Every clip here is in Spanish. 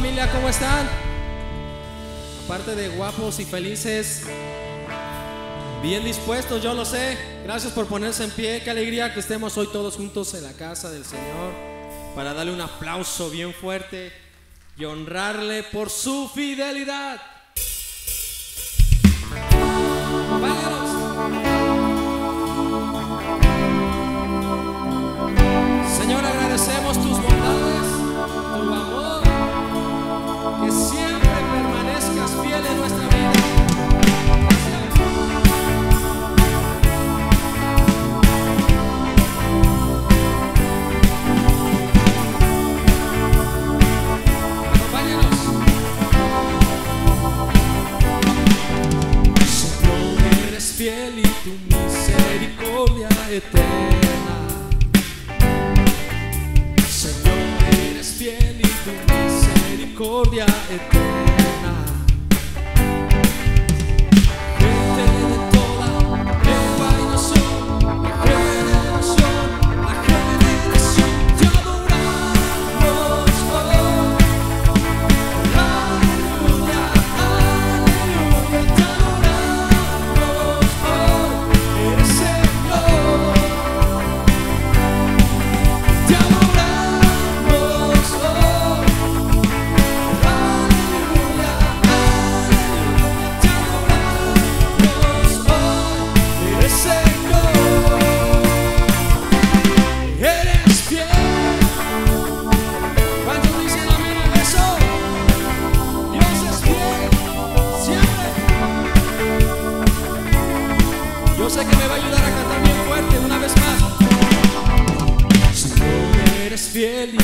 familia? ¿Cómo están? Aparte de guapos y felices, bien dispuestos, yo lo sé. Gracias por ponerse en pie. Qué alegría que estemos hoy todos juntos en la casa del Señor para darle un aplauso bien fuerte y honrarle por su fidelidad. ¡Vámonos! Señora, Que siempre permanezcas fiel en nuestra vida. Acompáñanos. Solo eres fiel y tu misericordia eterna. misericordia eterna. ele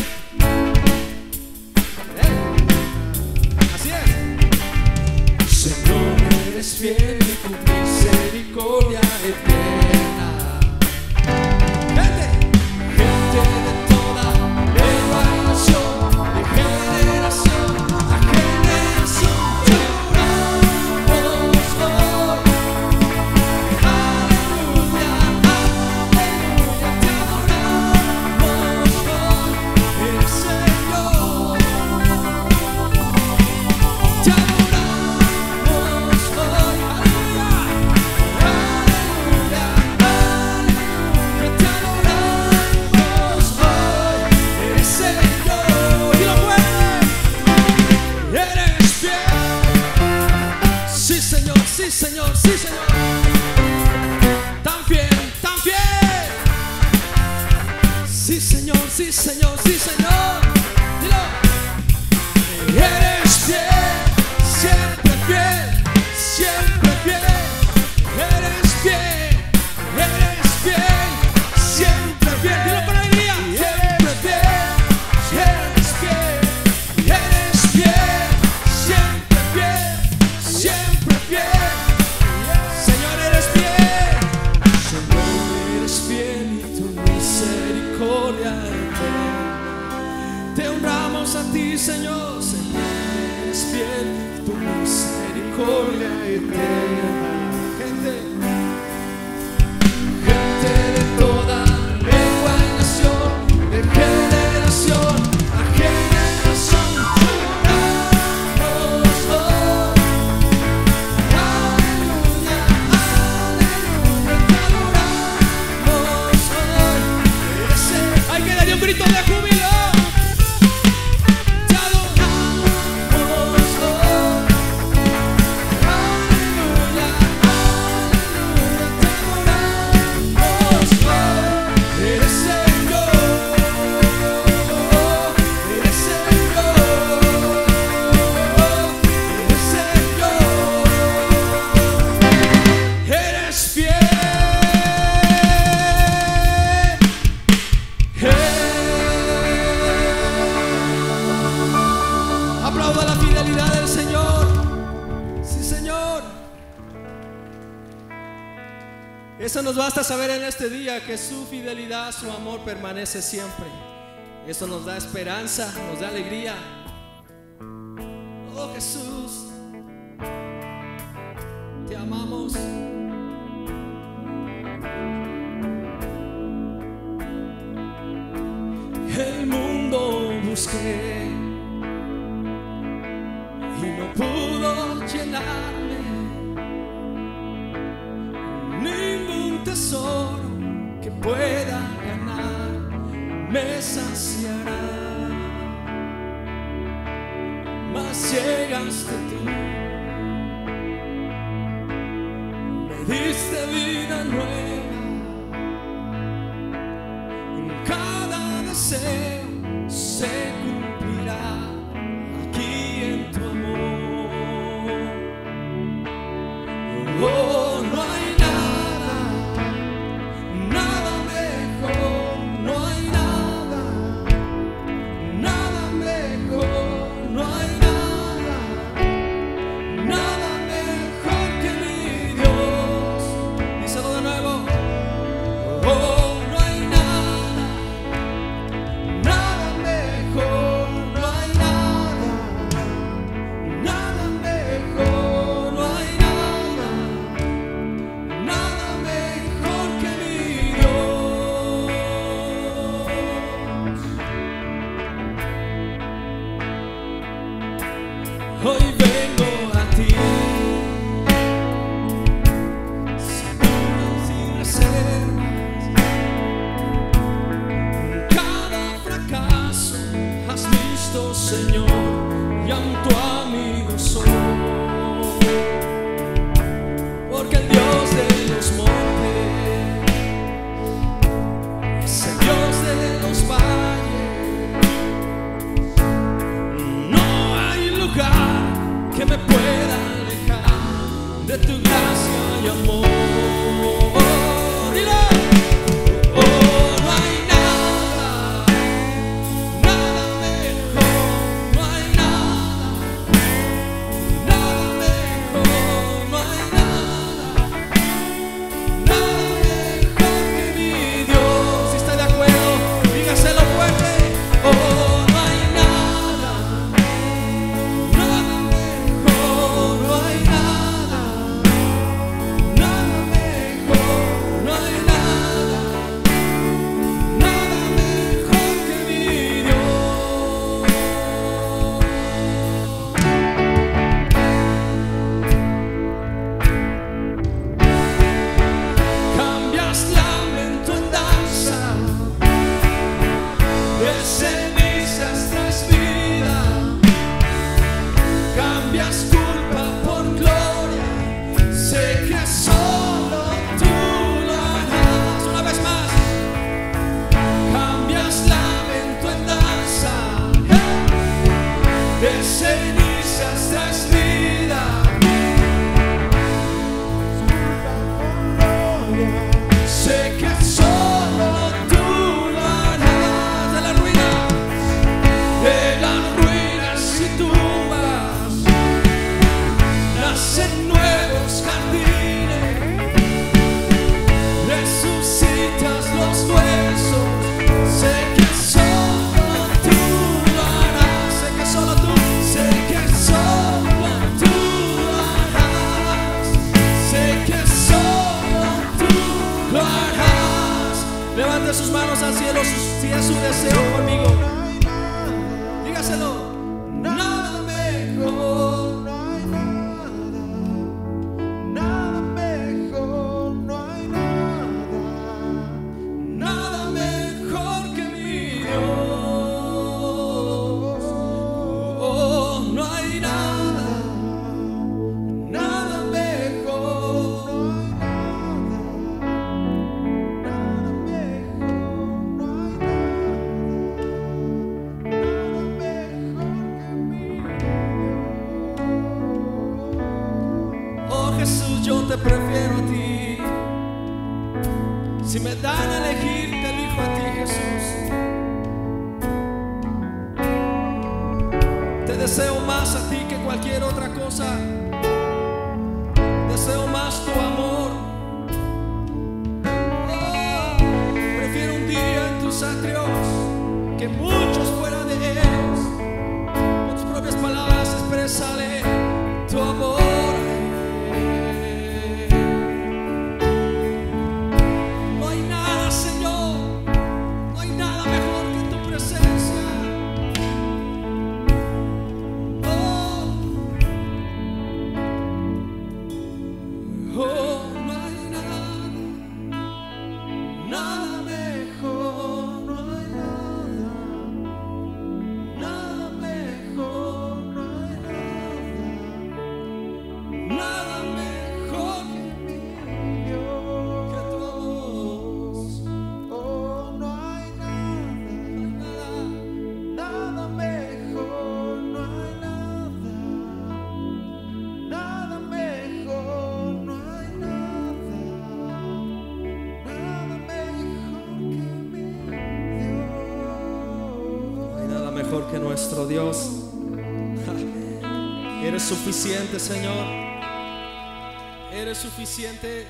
Saber en este día que su fidelidad, su amor permanece siempre. Eso nos da esperanza, nos da alegría. Oh Jesús, te amamos. cualquier otra cosa. Deseo más tu amor. Ah, prefiero un día en tus atrios que muchos fuera de ellos. Con tus propias palabras expresaré tu amor. Suficiente, Señor. Eres suficiente.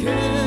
Jesús,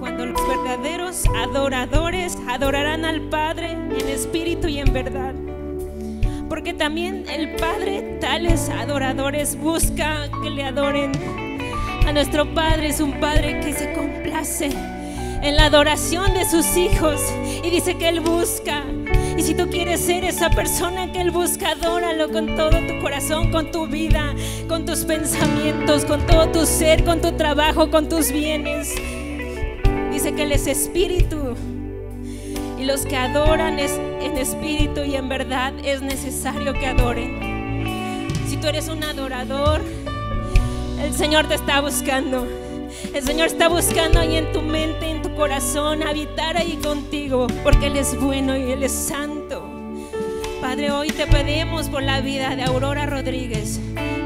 cuando los verdaderos adoradores adorarán al Padre en espíritu y en verdad. Porque también el Padre tales adoradores busca que le adoren. A nuestro Padre es un Padre que se complace en la adoración de sus hijos y dice que Él busca. Y si tú quieres ser esa persona que Él busca, adóralo con todo tu corazón, con tu vida, con tus pensamientos, con todo tu ser, con tu trabajo, con tus bienes. Dice que Él es espíritu. Y los que adoran es en espíritu y en verdad es necesario que adoren. Si tú eres un adorador, el Señor te está buscando. El Señor está buscando ahí en tu mente, en tu corazón, habitar ahí contigo, porque Él es bueno y Él es santo. Padre, hoy te pedimos por la vida de Aurora Rodríguez,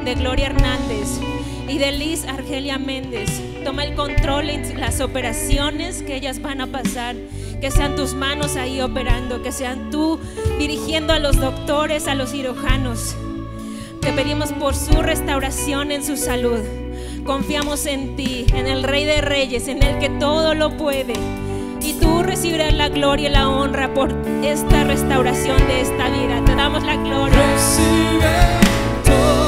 de Gloria Hernández y de Liz Argelia Méndez. Toma el control en las operaciones que ellas van a pasar. Que sean tus manos ahí operando, que sean tú dirigiendo a los doctores, a los cirujanos. Te pedimos por su restauración en su salud. Confiamos en ti, en el Rey de Reyes, en el que todo lo puede. Y tú recibirás la gloria y la honra por esta restauración de esta vida. Te damos la gloria. Recibe toda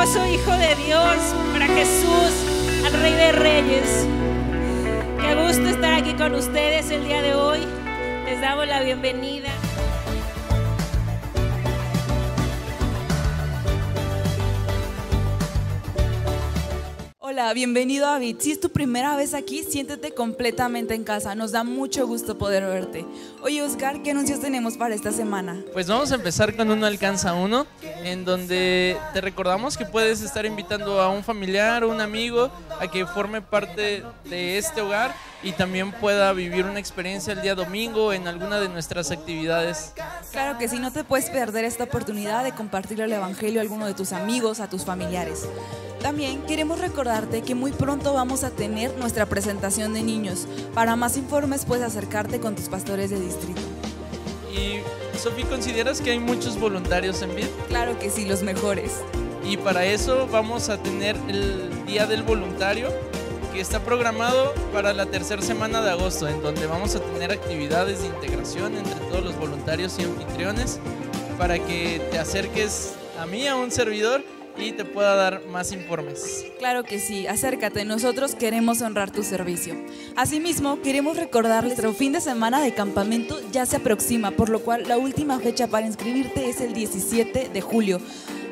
Hijo de Dios, para Jesús, al Rey de Reyes. Qué gusto estar aquí con ustedes el día de hoy. Les damos la bienvenida. Hola, bienvenido a Bit. Si es tu primera vez aquí, siéntete completamente en casa. Nos da mucho gusto poder verte. Oye, Oscar, ¿qué anuncios tenemos para esta semana? Pues vamos a empezar con uno alcanza uno, en donde te recordamos que puedes estar invitando a un familiar o un amigo a que forme parte de este hogar y también pueda vivir una experiencia el día domingo en alguna de nuestras actividades. Claro que sí, no te puedes perder esta oportunidad de compartir el Evangelio a alguno de tus amigos, a tus familiares. También queremos recordarte que muy pronto vamos a tener nuestra presentación de niños. Para más informes puedes acercarte con tus pastores de distrito. Y Sofi, ¿consideras que hay muchos voluntarios en BID? Claro que sí, los mejores. Y para eso vamos a tener el Día del Voluntario que está programado para la tercera semana de agosto, en donde vamos a tener actividades de integración entre todos los voluntarios y anfitriones para que te acerques a mí, a un servidor, y te pueda dar más informes. Claro que sí, acércate, nosotros queremos honrar tu servicio. Asimismo, queremos recordarles que nuestro fin de semana de campamento ya se aproxima, por lo cual la última fecha para inscribirte es el 17 de julio.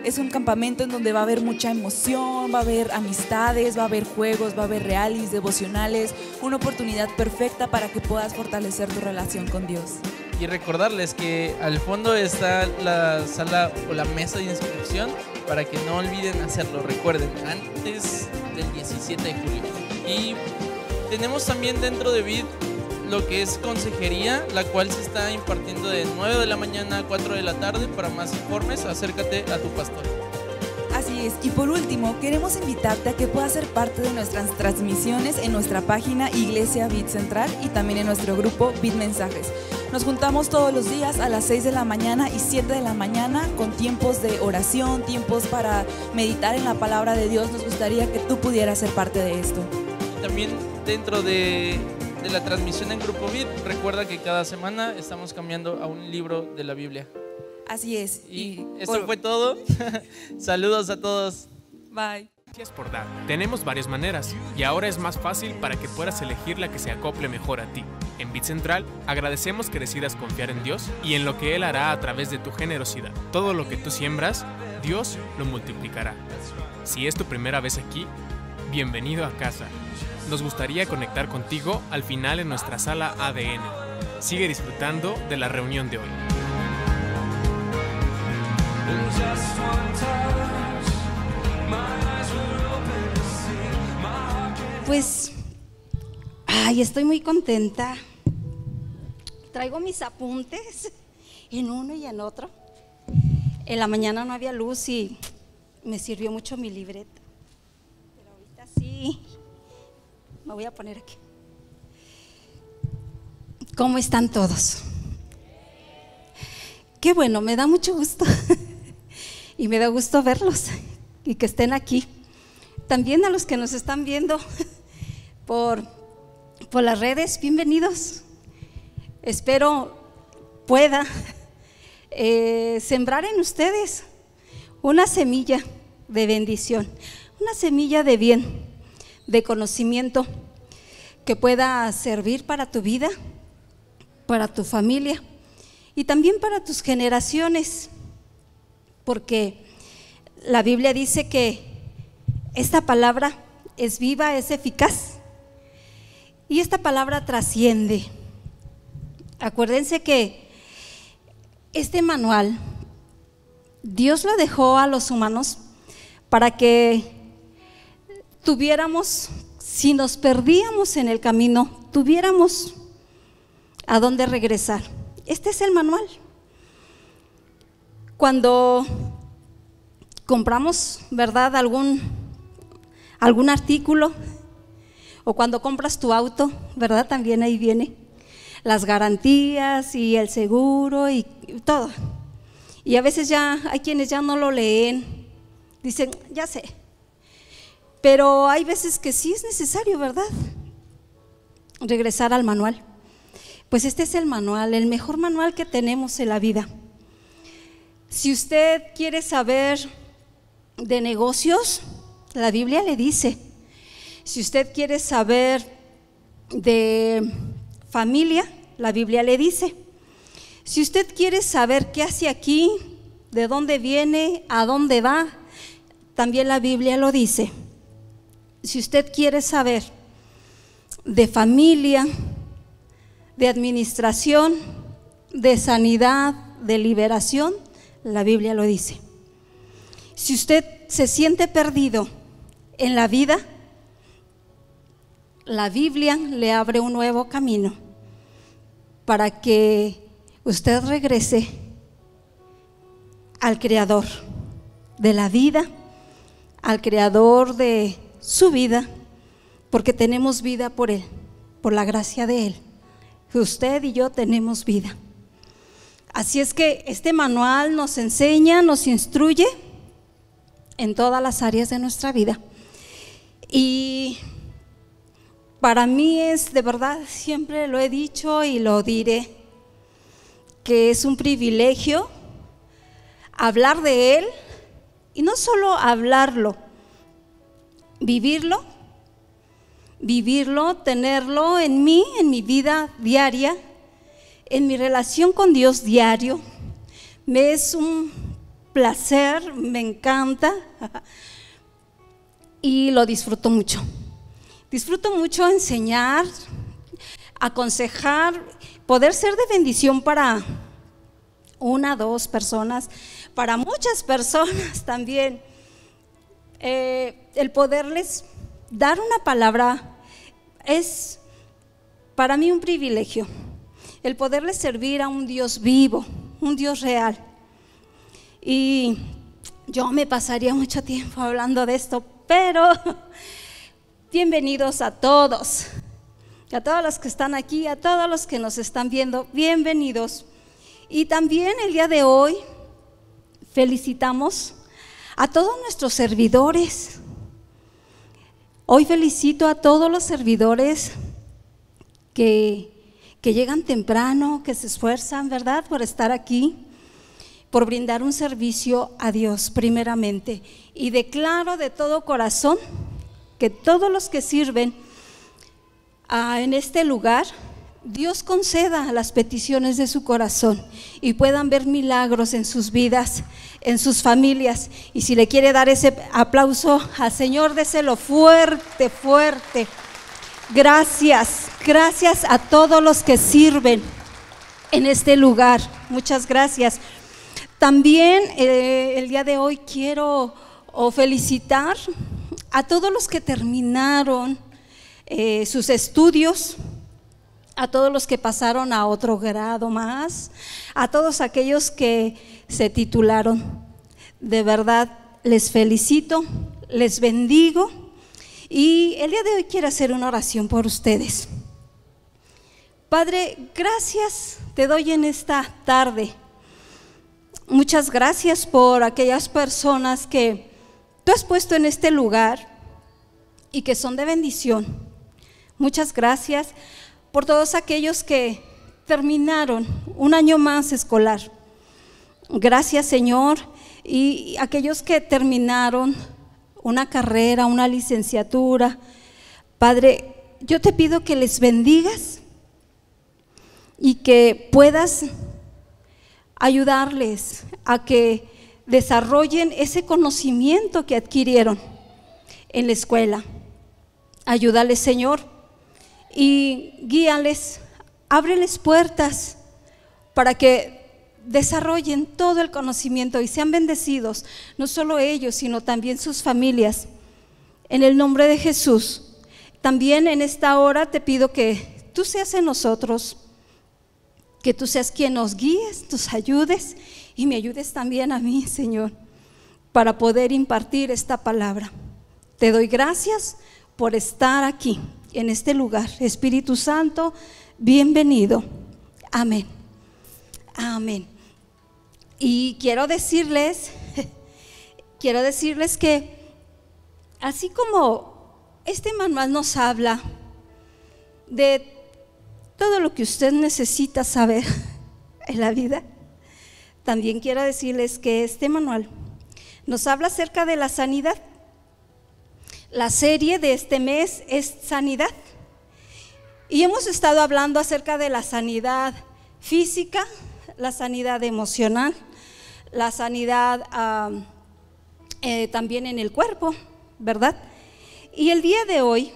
Es un campamento en donde va a haber mucha emoción, va a haber amistades, va a haber juegos, va a haber realis, devocionales, una oportunidad perfecta para que puedas fortalecer tu relación con Dios. Y recordarles que al fondo está la sala o la mesa de inscripción para que no olviden hacerlo. Recuerden, antes del 17 de julio. Y tenemos también dentro de BID lo que es consejería, la cual se está impartiendo de 9 de la mañana a 4 de la tarde. Para más informes, acércate a tu pastor. Así es, y por último, queremos invitarte a que puedas ser parte de nuestras transmisiones en nuestra página Iglesia Bit Central y también en nuestro grupo Bit Mensajes. Nos juntamos todos los días a las 6 de la mañana y 7 de la mañana con tiempos de oración, tiempos para meditar en la palabra de Dios. Nos gustaría que tú pudieras ser parte de esto. También dentro de, de la transmisión en Grupo BID, recuerda que cada semana estamos cambiando a un libro de la Biblia. Así es. Y por- esto fue todo. Saludos a todos. Bye. Gracias por dar. Tenemos varias maneras y ahora es más fácil para que puedas elegir la que se acople mejor a ti. En Bit Central agradecemos que decidas confiar en Dios y en lo que Él hará a través de tu generosidad. Todo lo que tú siembras, Dios lo multiplicará. Si es tu primera vez aquí, bienvenido a casa. Nos gustaría conectar contigo al final en nuestra sala ADN. Sigue disfrutando de la reunión de hoy. Pues, ay, estoy muy contenta. Traigo mis apuntes en uno y en otro. En la mañana no había luz y me sirvió mucho mi libreta. Pero ahorita sí, me voy a poner aquí. ¿Cómo están todos? Qué bueno, me da mucho gusto. y me da gusto verlos y que estén aquí. También a los que nos están viendo por, por las redes, bienvenidos. Espero pueda eh, sembrar en ustedes una semilla de bendición, una semilla de bien, de conocimiento que pueda servir para tu vida, para tu familia y también para tus generaciones, porque la Biblia dice que esta palabra es viva, es eficaz y esta palabra trasciende. Acuérdense que este manual Dios lo dejó a los humanos para que tuviéramos, si nos perdíamos en el camino, tuviéramos a dónde regresar. Este es el manual. Cuando compramos, ¿verdad?, algún, algún artículo, o cuando compras tu auto, ¿verdad? También ahí viene las garantías y el seguro y todo. Y a veces ya hay quienes ya no lo leen, dicen, ya sé. Pero hay veces que sí es necesario, ¿verdad? Regresar al manual. Pues este es el manual, el mejor manual que tenemos en la vida. Si usted quiere saber de negocios, la Biblia le dice. Si usted quiere saber de familia, la Biblia le dice. Si usted quiere saber qué hace aquí, de dónde viene, a dónde va, también la Biblia lo dice. Si usted quiere saber de familia, de administración, de sanidad, de liberación, la Biblia lo dice. Si usted se siente perdido en la vida, la Biblia le abre un nuevo camino para que usted regrese al creador de la vida, al creador de su vida, porque tenemos vida por Él, por la gracia de Él. Usted y yo tenemos vida. Así es que este manual nos enseña, nos instruye en todas las áreas de nuestra vida. Y para mí es de verdad, siempre lo he dicho y lo diré, que es un privilegio hablar de Él y no solo hablarlo, vivirlo vivirlo, tenerlo en mí, en mi vida diaria, en mi relación con Dios diario. Me es un placer, me encanta y lo disfruto mucho. Disfruto mucho enseñar, aconsejar, poder ser de bendición para una, dos personas, para muchas personas también. Eh, el poderles dar una palabra es para mí un privilegio, el poderle servir a un Dios vivo, un Dios real. Y yo me pasaría mucho tiempo hablando de esto, pero bienvenidos a todos, a todos los que están aquí, a todos los que nos están viendo, bienvenidos. Y también el día de hoy felicitamos a todos nuestros servidores, Hoy felicito a todos los servidores que, llegan temprano, que se esfuerzan, ¿verdad?, por estar aquí, por brindar un servicio a Dios primeramente. Y declaro de todo corazón que todos los que sirven ah, en este lugar Dios conceda las peticiones de su corazón y puedan ver milagros en sus vidas, en sus familias. Y si le quiere dar ese aplauso al Señor, déselo fuerte, fuerte. Gracias, gracias a todos los que sirven en este lugar. Muchas gracias. También eh, el día de hoy quiero felicitar a todos los que terminaron eh, sus estudios, a todos los que pasaron a otro grado más, a todos aquellos que se titularon. De verdad, les felicito, les bendigo y el día de hoy quiero hacer una oración por ustedes. Padre, gracias te doy en esta tarde Muchas gracias por aquellas personas que tú has puesto en este lugar y que son de bendición. Muchas gracias por todos aquellos que terminaron un año más escolar. Gracias Señor y aquellos que terminaron una carrera, una licenciatura. Padre, yo te pido que les bendigas y que puedas ayudarles a que desarrollen ese conocimiento que adquirieron en la escuela. Ayúdales, Señor, y guíales, ábreles puertas para que desarrollen todo el conocimiento y sean bendecidos, no solo ellos, sino también sus familias. En el nombre de Jesús, también en esta hora te pido que tú seas en nosotros que tú seas quien nos guíes, nos ayudes y me ayudes también a mí, Señor, para poder impartir esta palabra. Te doy gracias por estar aquí, en este lugar. Espíritu Santo, bienvenido. Amén. Amén. Y quiero decirles, quiero decirles que así como este manual nos habla de todo lo que usted necesita saber en la vida. También quiero decirles que este manual nos habla acerca de la sanidad. La serie de este mes es sanidad. Y hemos estado hablando acerca de la sanidad física, la sanidad emocional, la sanidad eh, también en el cuerpo, ¿verdad? Y el día de hoy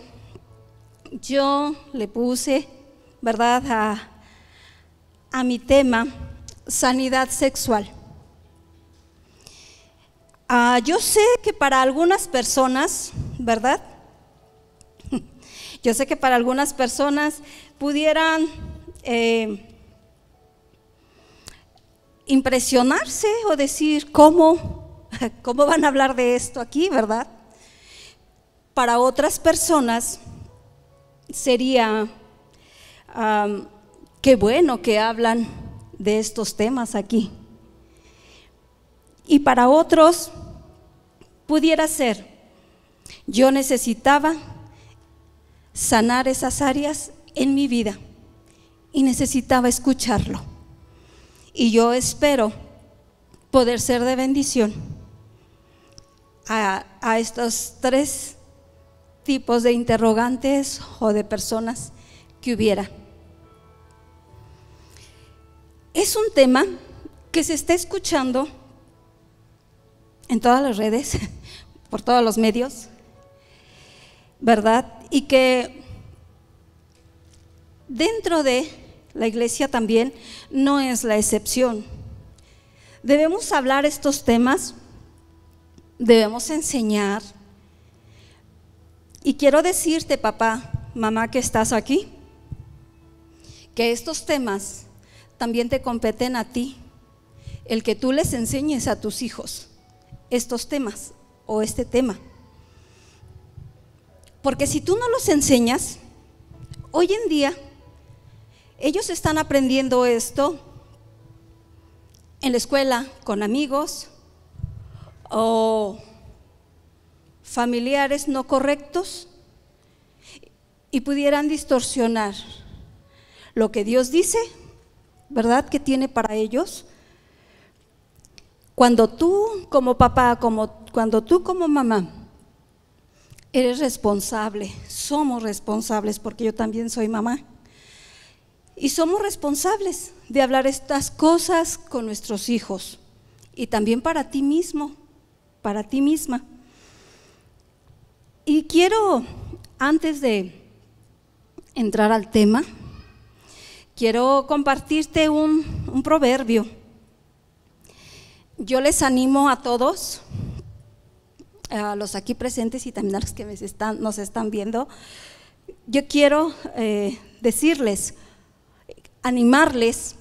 yo le puse ¿verdad?, a, mi tema, sanidad sexual. Ah, yo sé que para algunas personas, ¿verdad? Yo sé que para algunas personas pudieran eh, impresionarse o decir, ¿cómo, ¿cómo van a hablar de esto aquí, verdad? Para otras personas sería qué bueno que hablan de estos temas aquí. Y para otros pudiera ser, yo necesitaba sanar esas áreas en mi vida y necesitaba escucharlo. Y yo espero poder ser de bendición a, a estos tres tipos de interrogantes o de personas que hubiera. Es un tema que se está escuchando en todas las redes, por todos los medios, ¿verdad? Y que dentro de la iglesia también no es la excepción. Debemos hablar estos temas, debemos enseñar. Y quiero decirte, papá, mamá, que estás aquí, que estos temas también te competen a ti, el que tú les enseñes a tus hijos estos temas o este tema. Porque si tú no los enseñas, hoy en día ellos están aprendiendo esto en la escuela con amigos o familiares no correctos y pudieran distorsionar lo que Dios dice ¿verdad? Que tiene para ellos. Cuando tú como papá, como, cuando tú como mamá, eres responsable, somos responsables, porque yo también soy mamá. Y somos responsables de hablar estas cosas con nuestros hijos y también para ti mismo, para ti misma. Y quiero, antes de entrar al tema, quiero compartirte un, un proverbio. Yo les animo a todos, a los aquí presentes y también a los que nos están viendo, yo quiero eh, decirles, animarles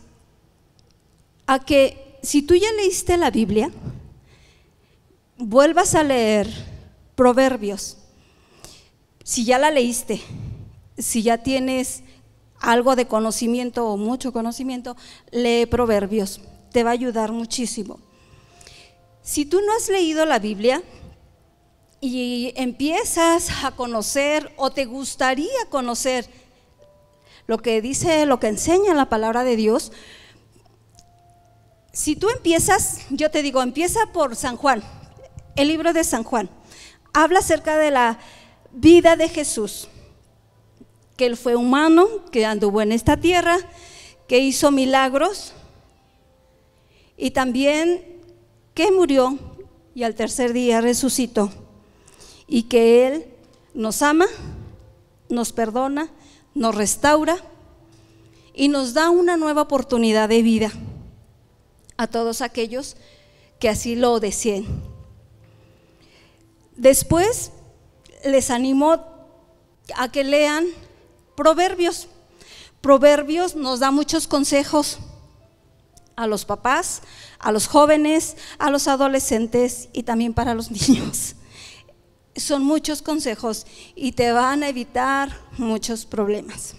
a que si tú ya leíste la Biblia, vuelvas a leer Proverbios. Si ya la leíste, si ya tienes algo de conocimiento o mucho conocimiento, lee Proverbios. Te va a ayudar muchísimo. Si tú no has leído la Biblia y empiezas a conocer o te gustaría conocer lo que dice, lo que enseña la palabra de Dios, si tú empiezas, yo te digo, empieza por San Juan, el libro de San Juan. Habla acerca de la vida de Jesús, que él fue humano, que anduvo en esta tierra, que hizo milagros y también que murió y al tercer día resucitó y que Él nos ama, nos perdona, nos restaura y nos da una nueva oportunidad de vida a todos aquellos que así lo deseen. Después les animo a que lean Proverbios. Proverbios nos da muchos consejos a los papás, a los jóvenes, a los adolescentes y también para los niños. Son muchos consejos y te van a evitar muchos problemas.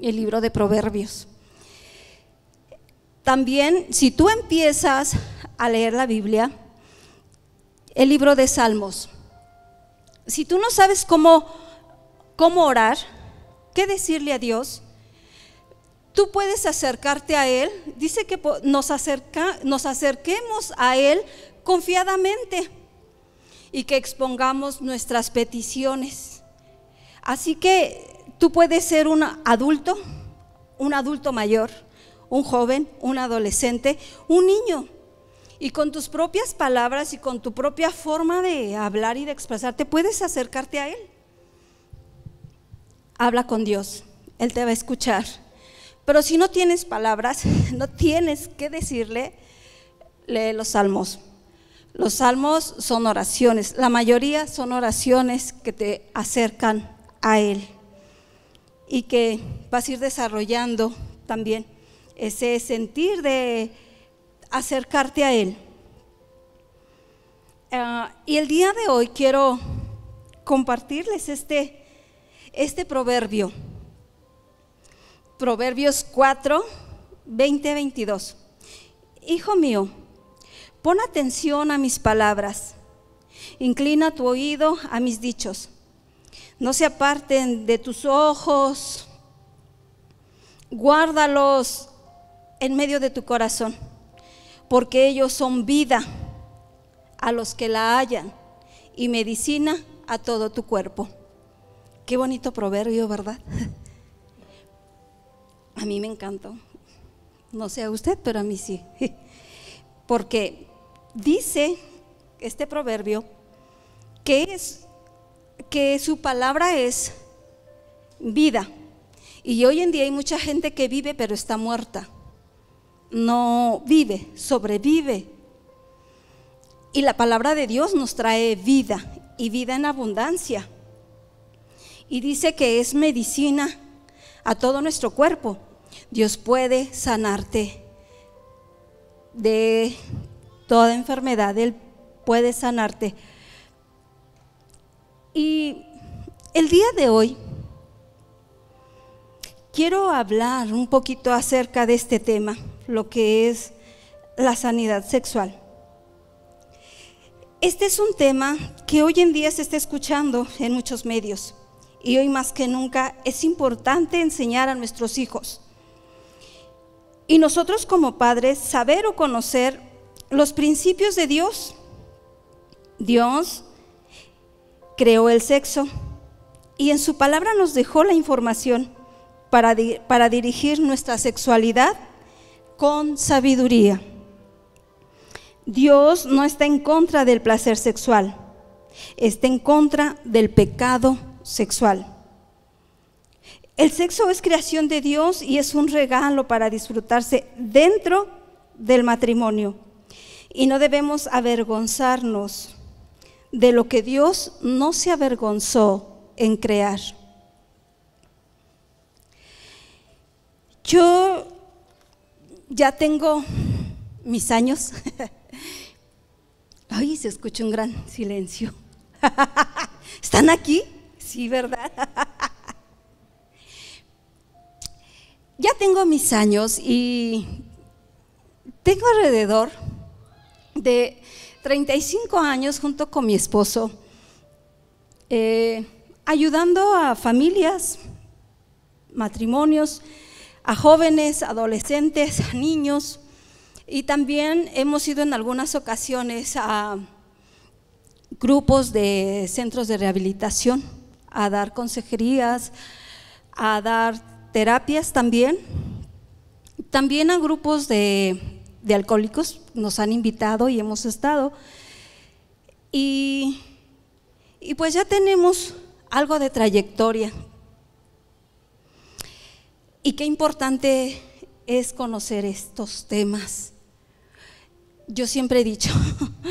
El libro de Proverbios. También, si tú empiezas a leer la Biblia, el libro de Salmos, si tú no sabes cómo, cómo orar, qué decirle a Dios, tú puedes acercarte a Él. Dice que nos, acerca, nos acerquemos a Él confiadamente y que expongamos nuestras peticiones. Así que tú puedes ser un adulto, un adulto mayor, un joven, un adolescente, un niño. Y con tus propias palabras y con tu propia forma de hablar y de expresarte, puedes acercarte a Él. Habla con Dios, Él te va a escuchar. Pero si no tienes palabras, no tienes que decirle, lee los salmos. Los salmos son oraciones, la mayoría son oraciones que te acercan a Él y que vas a ir desarrollando también ese sentir de acercarte a Él. Ah, y el día de hoy quiero compartirles este, este proverbio. Proverbios 4, 20, 22. Hijo mío, pon atención a mis palabras, inclina tu oído a mis dichos. No se aparten de tus ojos, guárdalos en medio de tu corazón, porque ellos son vida a los que la hallan y medicina a todo tu cuerpo. Qué bonito proverbio, ¿verdad? A mí me encantó. No sé a usted, pero a mí sí. Porque dice este proverbio que es que su palabra es vida. Y hoy en día hay mucha gente que vive pero está muerta. No vive, sobrevive. Y la palabra de Dios nos trae vida y vida en abundancia. Y dice que es medicina a todo nuestro cuerpo. Dios puede sanarte de toda enfermedad. Él puede sanarte. Y el día de hoy quiero hablar un poquito acerca de este tema, lo que es la sanidad sexual. Este es un tema que hoy en día se está escuchando en muchos medios y hoy más que nunca es importante enseñar a nuestros hijos. Y nosotros como padres saber o conocer los principios de Dios. Dios creó el sexo y en su palabra nos dejó la información para, para dirigir nuestra sexualidad con sabiduría. Dios no está en contra del placer sexual, está en contra del pecado sexual. El sexo es creación de Dios y es un regalo para disfrutarse dentro del matrimonio. Y no debemos avergonzarnos de lo que Dios no se avergonzó en crear. Yo ya tengo mis años. Ay, se escucha un gran silencio. ¿Están aquí? Sí, ¿verdad? ya tengo mis años y tengo alrededor de 35 años junto con mi esposo, eh, ayudando a familias, matrimonios, a jóvenes, adolescentes, a niños, y también hemos ido en algunas ocasiones a grupos de centros de rehabilitación, a dar consejerías, a dar terapias también. También a grupos de, de alcohólicos nos han invitado y hemos estado. Y, y pues ya tenemos algo de trayectoria. Y qué importante es conocer estos temas. Yo siempre he dicho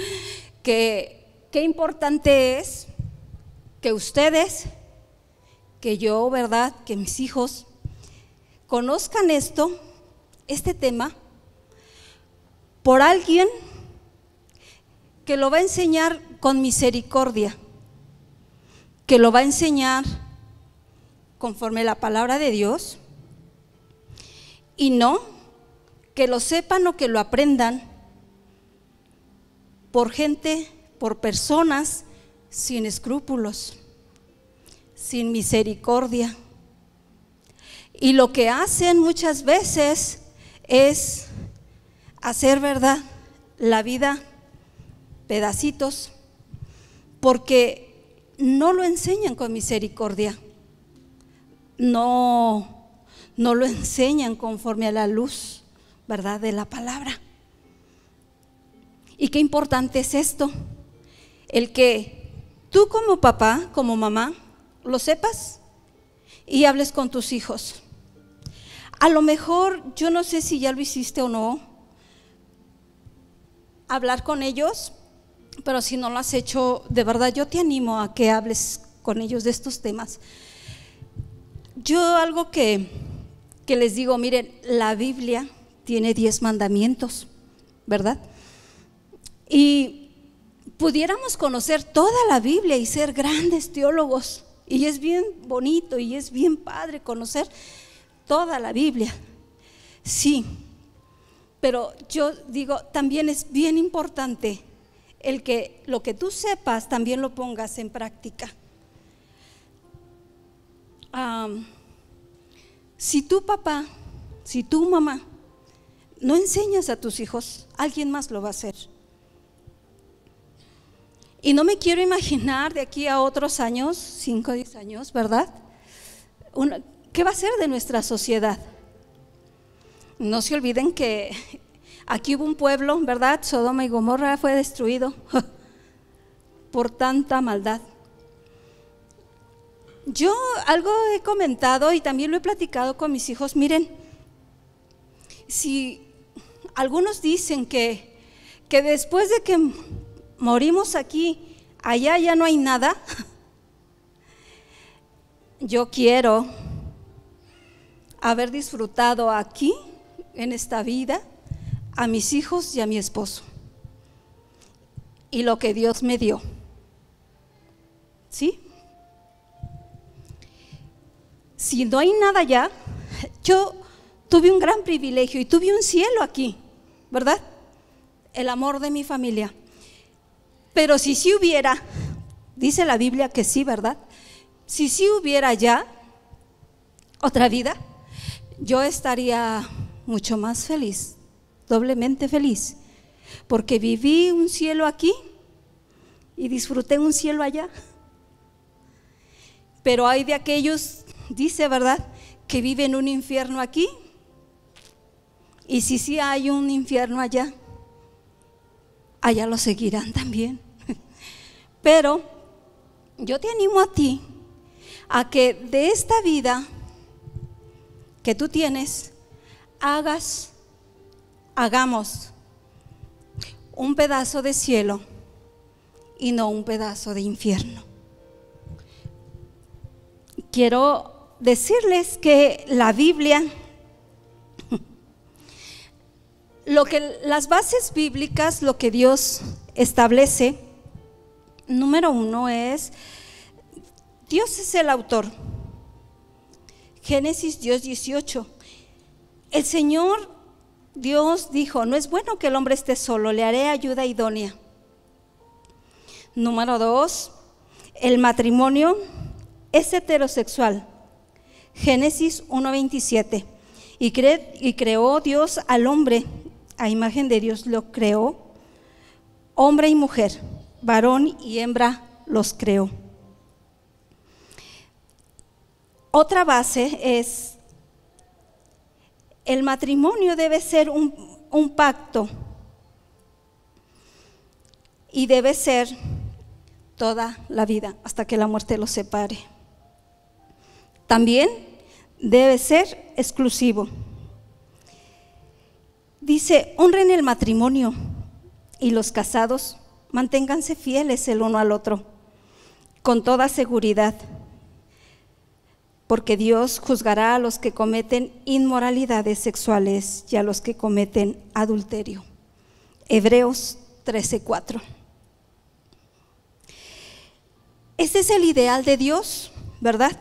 que qué importante es que ustedes, que yo, ¿verdad? Que mis hijos conozcan esto, este tema, por alguien que lo va a enseñar con misericordia, que lo va a enseñar conforme la palabra de Dios, y no que lo sepan o que lo aprendan por gente, por personas sin escrúpulos, sin misericordia. Y lo que hacen muchas veces es hacer verdad la vida pedacitos, porque no lo enseñan con misericordia, no, no lo enseñan conforme a la luz, ¿verdad? De la palabra. Y qué importante es esto, el que tú como papá, como mamá, lo sepas y hables con tus hijos. A lo mejor, yo no sé si ya lo hiciste o no, hablar con ellos, pero si no lo has hecho, de verdad yo te animo a que hables con ellos de estos temas. Yo algo que, que les digo, miren, la Biblia tiene diez mandamientos, ¿verdad? Y pudiéramos conocer toda la Biblia y ser grandes teólogos. Y es bien bonito y es bien padre conocer toda la Biblia. Sí, pero yo digo, también es bien importante el que lo que tú sepas también lo pongas en práctica. Si tu papá, si tu mamá no enseñas a tus hijos, alguien más lo va a hacer. Y no me quiero imaginar de aquí a otros años, 5 o 10 años, ¿verdad? ¿Qué va a ser de nuestra sociedad? No se olviden que aquí hubo un pueblo, ¿verdad? Sodoma y Gomorra fue destruido por tanta maldad. Yo algo he comentado y también lo he platicado con mis hijos. Miren, si algunos dicen que, que después de que morimos aquí, allá ya no hay nada, yo quiero haber disfrutado aquí, en esta vida, a mis hijos y a mi esposo. Y lo que Dios me dio. ¿Sí? Si no hay nada allá, yo tuve un gran privilegio y tuve un cielo aquí, ¿verdad? El amor de mi familia. Pero si sí hubiera, dice la Biblia que sí, ¿verdad? Si sí hubiera ya otra vida, yo estaría mucho más feliz, doblemente feliz, porque viví un cielo aquí y disfruté un cielo allá. Pero hay de aquellos, dice, ¿verdad?, que vive en un infierno aquí? Y si sí hay un infierno allá, allá lo seguirán también. Pero yo te animo a ti a que de esta vida que tú tienes, hagas, hagamos un pedazo de cielo y no un pedazo de infierno. Quiero decirles que la Biblia, lo que las bases bíblicas, lo que Dios establece, número uno es, Dios es el autor. Génesis Dios 18. El Señor Dios dijo, no es bueno que el hombre esté solo, le haré ayuda idónea. Número dos, el matrimonio es heterosexual. Génesis 1.27. Y, y creó Dios al hombre, a imagen de Dios lo creó, hombre y mujer, varón y hembra los creó. Otra base es, el matrimonio debe ser un, pacto y debe ser toda la vida hasta que la muerte los separe. También debe ser exclusivo. Dice, honren el matrimonio y los casados manténganse fieles el uno al otro, con toda seguridad porque Dios juzgará a los que cometen inmoralidades sexuales y a los que cometen adulterio. Hebreos 13:4. Ese es el ideal de Dios, ¿verdad?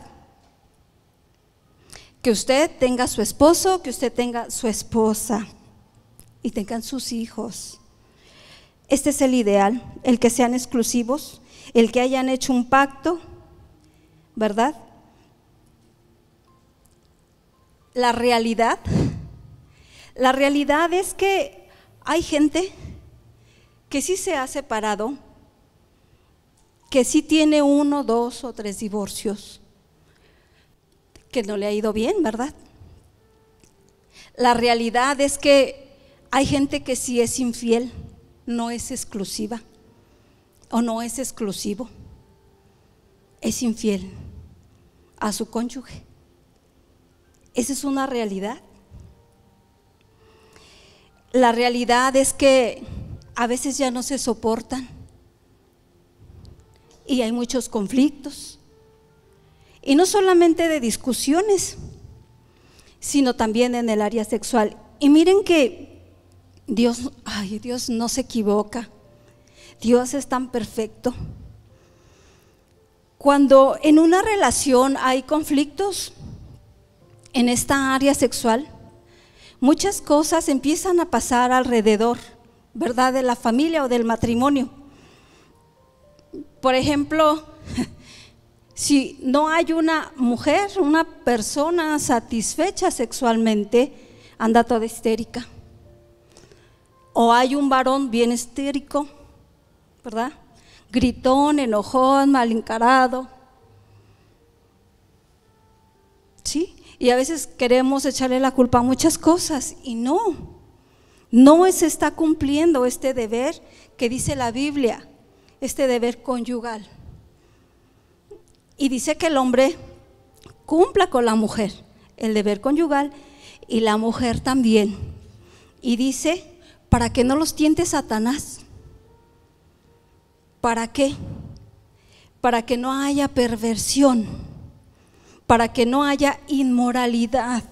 Que usted tenga su esposo, que usted tenga su esposa y tengan sus hijos. Este es el ideal, el que sean exclusivos, el que hayan hecho un pacto, ¿verdad? La realidad, la realidad es que hay gente que sí se ha separado, que sí tiene uno, dos o tres divorcios, que no le ha ido bien, ¿verdad? La realidad es que hay gente que sí es infiel, no es exclusiva o no es exclusivo, es infiel a su cónyuge. Esa es una realidad. La realidad es que a veces ya no se soportan y hay muchos conflictos. Y no solamente de discusiones, sino también en el área sexual. Y miren que Dios, ay, Dios no se equivoca. Dios es tan perfecto. Cuando en una relación hay conflictos, en esta área sexual, muchas cosas empiezan a pasar alrededor, ¿verdad? De la familia o del matrimonio. Por ejemplo, si no hay una mujer, una persona satisfecha sexualmente, anda toda histérica. O hay un varón bien histérico, ¿verdad? Gritón, enojón, mal encarado. ¿Sí? Y a veces queremos echarle la culpa a muchas cosas y no. No se está cumpliendo este deber que dice la Biblia, este deber conyugal. Y dice que el hombre cumpla con la mujer el deber conyugal y la mujer también. Y dice, para que no los tiente Satanás. ¿Para qué? Para que no haya perversión para que no haya inmoralidad,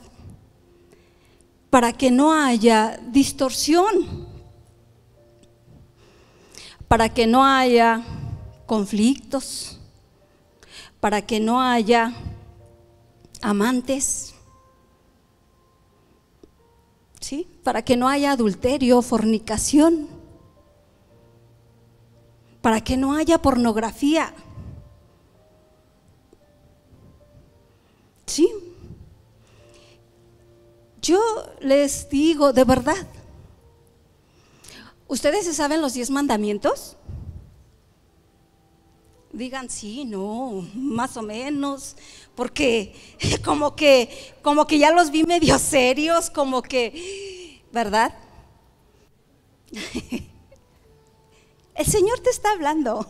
para que no haya distorsión, para que no haya conflictos, para que no haya amantes, ¿sí? Para que no haya adulterio, fornicación, para que no haya pornografía. Yo les digo de verdad, ¿ustedes se saben los diez mandamientos? digan sí, no, más o menos, porque como que, como que ya los vi medio serios, como que, ¿verdad? El Señor te está hablando,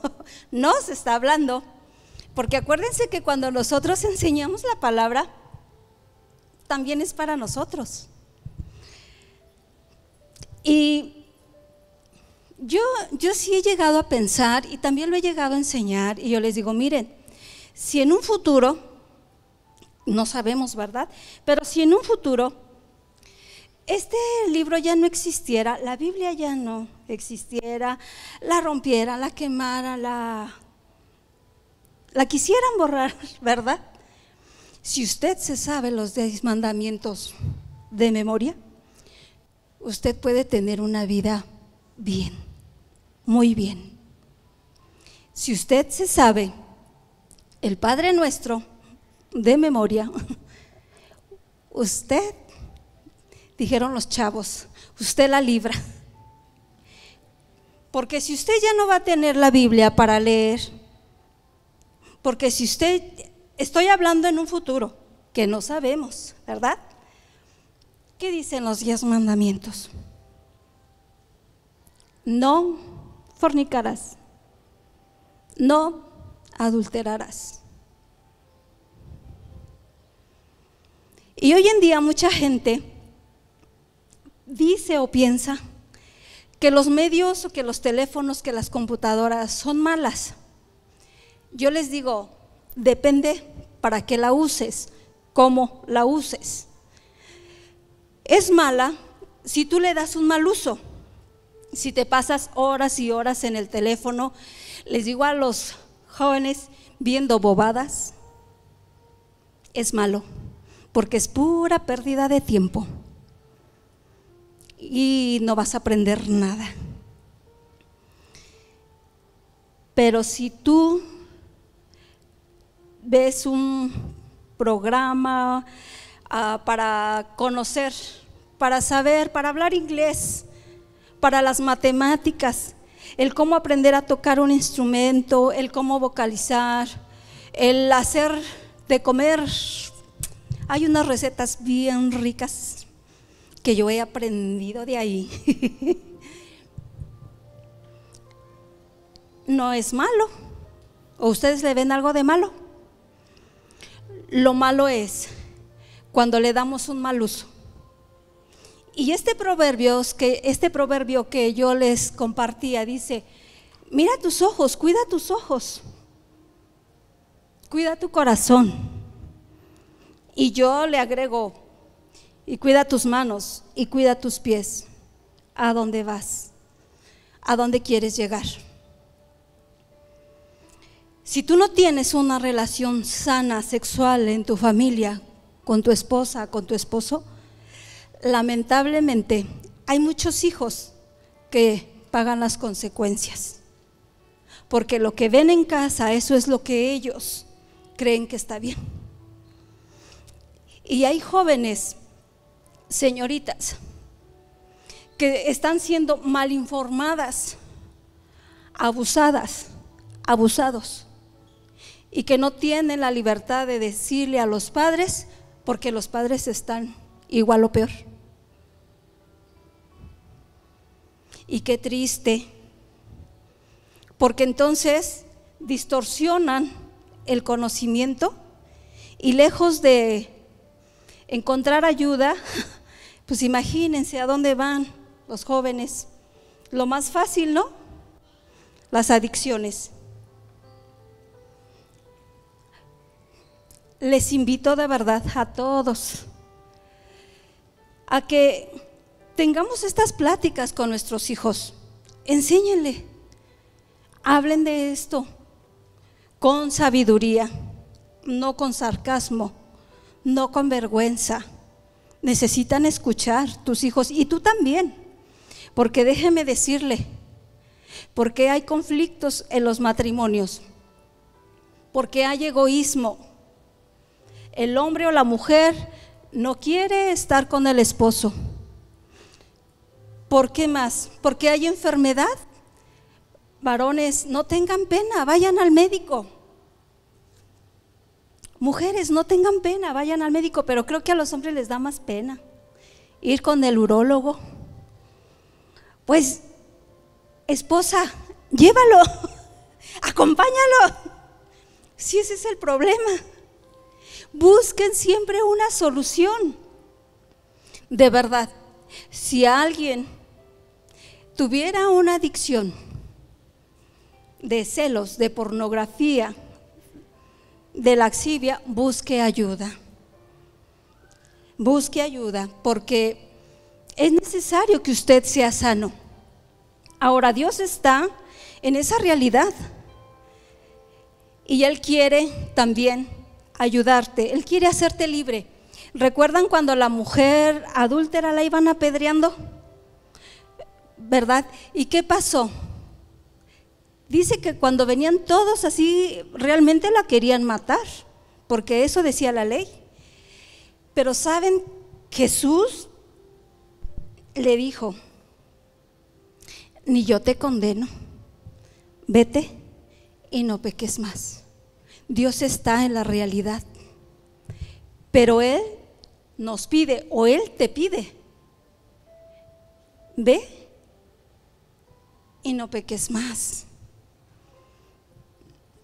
nos está hablando, porque acuérdense que cuando nosotros enseñamos la palabra, también es para nosotros. Y yo, yo sí he llegado a pensar y también lo he llegado a enseñar y yo les digo, miren, si en un futuro, no sabemos, ¿verdad? Pero si en un futuro este libro ya no existiera, la Biblia ya no existiera, la rompiera, la quemara, la, la quisieran borrar, ¿verdad? Si usted se sabe los diez mandamientos de memoria, usted puede tener una vida bien, muy bien. Si usted se sabe el Padre Nuestro de memoria, usted, dijeron los chavos, usted la libra. Porque si usted ya no va a tener la Biblia para leer, porque si usted, estoy hablando en un futuro, que no sabemos, ¿verdad? ¿Qué dicen los diez mandamientos? No fornicarás, no adulterarás. Y hoy en día mucha gente dice o piensa que los medios o que los teléfonos, que las computadoras son malas. Yo les digo, depende para qué la uses, cómo la uses es mala si tú le das un mal uso. Si te pasas horas y horas en el teléfono, les digo a los jóvenes viendo bobadas, es malo, porque es pura pérdida de tiempo y no vas a aprender nada. Pero si tú ves un programa, uh, para conocer, para saber, para hablar inglés, para las matemáticas, el cómo aprender a tocar un instrumento, el cómo vocalizar, el hacer de comer. Hay unas recetas bien ricas que yo he aprendido de ahí. no es malo. ¿O ustedes le ven algo de malo? Lo malo es cuando le damos un mal uso. Y este proverbio que, este proverbio que yo les compartía dice, mira tus ojos, cuida tus ojos, cuida tu corazón. Y yo le agrego, y cuida tus manos, y cuida tus pies, a dónde vas, a dónde quieres llegar. Si tú no tienes una relación sana sexual en tu familia con tu esposa, con tu esposo, lamentablemente hay muchos hijos que pagan las consecuencias. Porque lo que ven en casa, eso es lo que ellos creen que está bien. Y hay jóvenes, señoritas, que están siendo mal informadas, abusadas, abusados, y que no tienen la libertad de decirle a los padres, porque los padres están igual o peor. Y qué triste, porque entonces distorsionan el conocimiento y lejos de encontrar ayuda, pues imagínense a dónde van los jóvenes. Lo más fácil, ¿no? Las adicciones. Les invito de verdad a todos a que tengamos estas pláticas con nuestros hijos. Enséñenle, hablen de esto con sabiduría, no con sarcasmo, no con vergüenza. Necesitan escuchar tus hijos y tú también, porque déjeme decirle, porque hay conflictos en los matrimonios, porque hay egoísmo, el hombre o la mujer no quiere estar con el esposo. ¿Por qué más? Porque hay enfermedad. Varones, no tengan pena, vayan al médico. Mujeres, no tengan pena, vayan al médico, pero creo que a los hombres les da más pena ir con el urólogo. Pues, esposa, llévalo, acompáñalo. Si ese es el problema, busquen siempre una solución. De verdad, si alguien tuviera una adicción de celos, de pornografía, de laxivia, busque ayuda. Busque ayuda porque es necesario que usted sea sano. Ahora Dios está en esa realidad y Él quiere también ayudarte, Él quiere hacerte libre. ¿Recuerdan cuando la mujer adúltera la iban apedreando? ¿Verdad? ¿Y qué pasó? Dice que cuando venían todos así, realmente la querían matar, porque eso decía la ley. Pero saben, Jesús le dijo, ni yo te condeno, vete y no peques más. Dios está en la realidad, pero Él nos pide o Él te pide, ve y no peques más.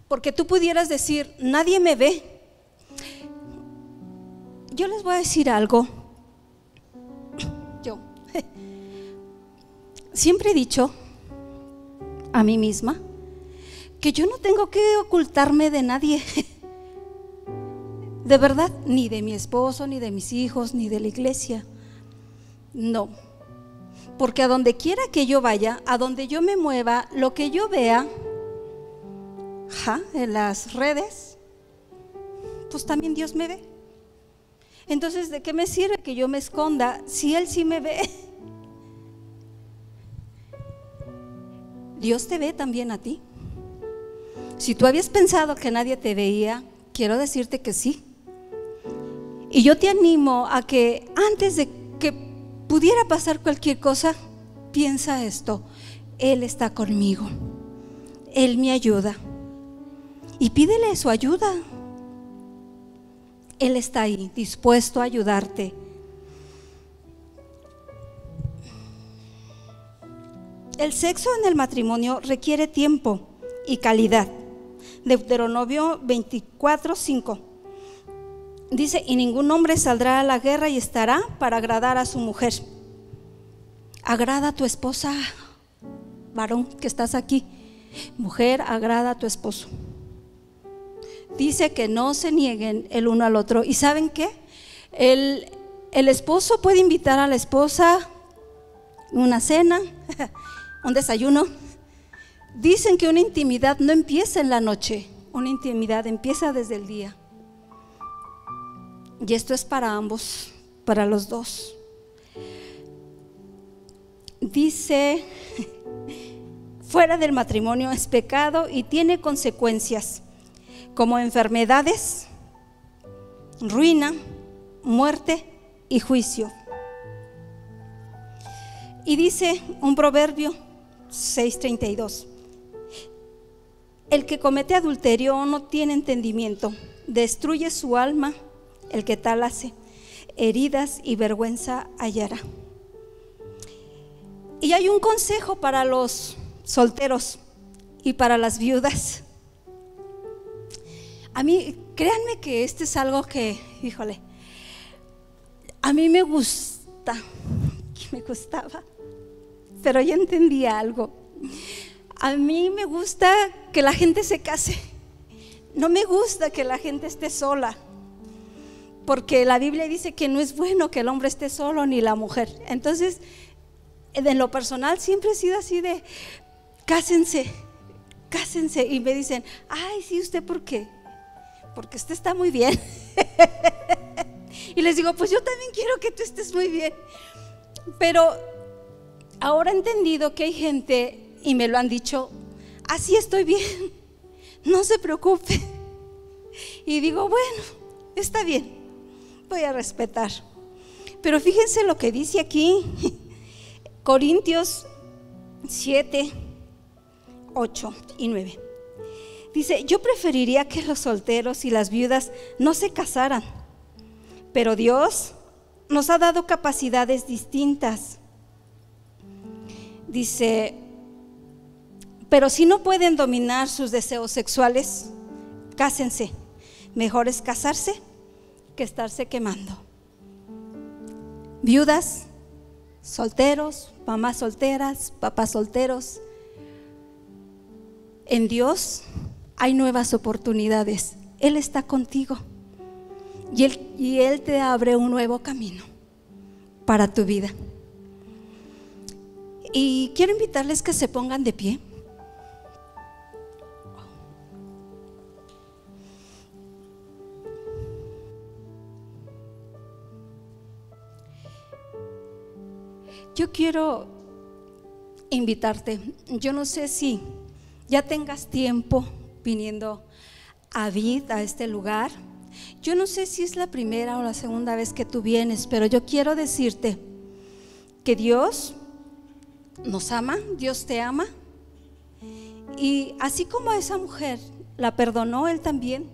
Porque tú pudieras decir, nadie me ve. Yo les voy a decir algo. Yo siempre he dicho a mí misma que yo no tengo que ocultarme de nadie. De verdad, ni de mi esposo, ni de mis hijos, ni de la iglesia. No. Porque a donde quiera que yo vaya, a donde yo me mueva, lo que yo vea, ja, en las redes, pues también Dios me ve. Entonces, ¿de qué me sirve que yo me esconda si Él sí me ve? Dios te ve también a ti. Si tú habías pensado que nadie te veía, quiero decirte que sí. Y yo te animo a que antes de que pudiera pasar cualquier cosa, piensa esto. Él está conmigo. Él me ayuda. Y pídele su ayuda. Él está ahí, dispuesto a ayudarte. El sexo en el matrimonio requiere tiempo y calidad. Deuteronomio 24, 5. Dice, y ningún hombre saldrá a la guerra y estará para agradar a su mujer. Agrada a tu esposa, varón que estás aquí. Mujer, agrada a tu esposo. Dice que no se nieguen el uno al otro. ¿Y saben qué? El, el esposo puede invitar a la esposa una cena, un desayuno. Dicen que una intimidad no empieza en la noche, una intimidad empieza desde el día. Y esto es para ambos, para los dos. Dice, fuera del matrimonio es pecado y tiene consecuencias como enfermedades, ruina, muerte y juicio. Y dice un proverbio 6:32, el que comete adulterio no tiene entendimiento, destruye su alma el que tal hace, heridas y vergüenza hallará. Y hay un consejo para los solteros y para las viudas. A mí, créanme que este es algo que, híjole, a mí me gusta, me gustaba, pero ya entendí algo. A mí me gusta que la gente se case. No me gusta que la gente esté sola. Porque la Biblia dice que no es bueno que el hombre esté solo ni la mujer. Entonces, en lo personal siempre he sido así de, cásense, cásense. Y me dicen, ay, sí, ¿usted por qué? Porque usted está muy bien. y les digo, pues yo también quiero que tú estés muy bien. Pero ahora he entendido que hay gente, y me lo han dicho, así estoy bien, no se preocupe. Y digo, bueno, está bien, voy a respetar. Pero fíjense lo que dice aquí, Corintios 7, 8 y 9. Dice, yo preferiría que los solteros y las viudas no se casaran, pero Dios nos ha dado capacidades distintas. Dice, pero si no pueden dominar sus deseos sexuales, cásense. Mejor es casarse que estarse quemando. Viudas, solteros, mamás solteras, papás solteros. En Dios hay nuevas oportunidades. Él está contigo. Y Él, y Él te abre un nuevo camino para tu vida. Y quiero invitarles que se pongan de pie. Yo quiero invitarte. Yo no sé si ya tengas tiempo viniendo a Vid, a este lugar. Yo no sé si es la primera o la segunda vez que tú vienes, pero yo quiero decirte que Dios nos ama, Dios te ama. Y así como a esa mujer la perdonó, Él también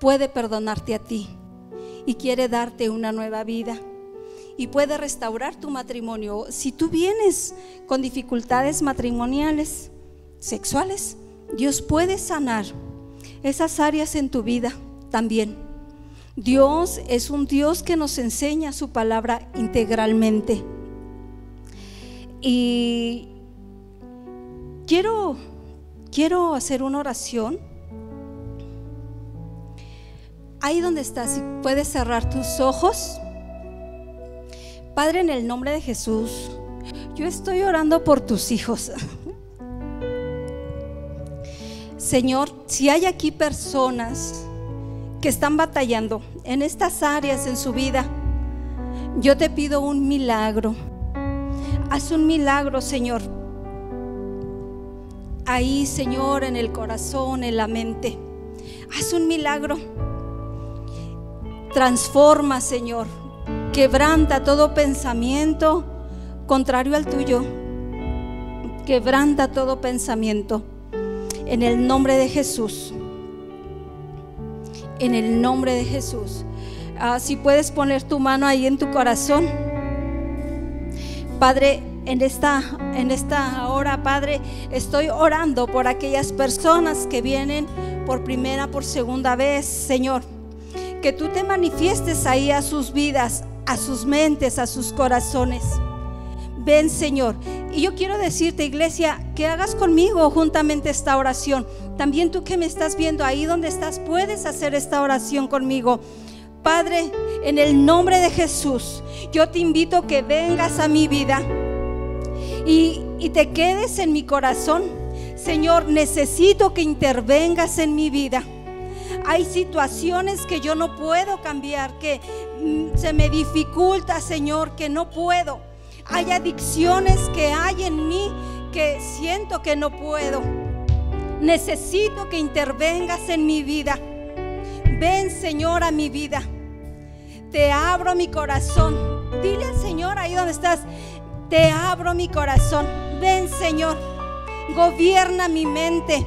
puede perdonarte a ti y quiere darte una nueva vida y puede restaurar tu matrimonio. Si tú vienes con dificultades matrimoniales, sexuales, Dios puede sanar esas áreas en tu vida también. Dios es un Dios que nos enseña su palabra integralmente. Y quiero quiero hacer una oración. Ahí donde estás, si puedes cerrar tus ojos. Padre, en el nombre de Jesús, yo estoy orando por tus hijos. Señor, si hay aquí personas que están batallando en estas áreas en su vida, yo te pido un milagro. Haz un milagro, Señor. Ahí, Señor, en el corazón, en la mente. Haz un milagro. Transforma, Señor. Quebranta todo pensamiento contrario al tuyo. Quebranta todo pensamiento. En el nombre de Jesús. En el nombre de Jesús. Ah, si puedes poner tu mano ahí en tu corazón. Padre, en esta, en esta hora, Padre, estoy orando por aquellas personas que vienen por primera, por segunda vez, Señor. Que tú te manifiestes ahí a sus vidas, a sus mentes, a sus corazones. Ven, Señor. Y yo quiero decirte, iglesia, que hagas conmigo juntamente esta oración. También tú que me estás viendo ahí donde estás, puedes hacer esta oración conmigo. Padre, en el nombre de Jesús, yo te invito que vengas a mi vida y, y te quedes en mi corazón. Señor, necesito que intervengas en mi vida. Hay situaciones que yo no puedo cambiar, que mm, se me dificulta, Señor, que no puedo. Hay adicciones que hay en mí que siento que no puedo. Necesito que intervengas en mi vida. Ven, Señor, a mi vida. Te abro mi corazón. Dile al Señor ahí donde estás. Te abro mi corazón. Ven, Señor. Gobierna mi mente.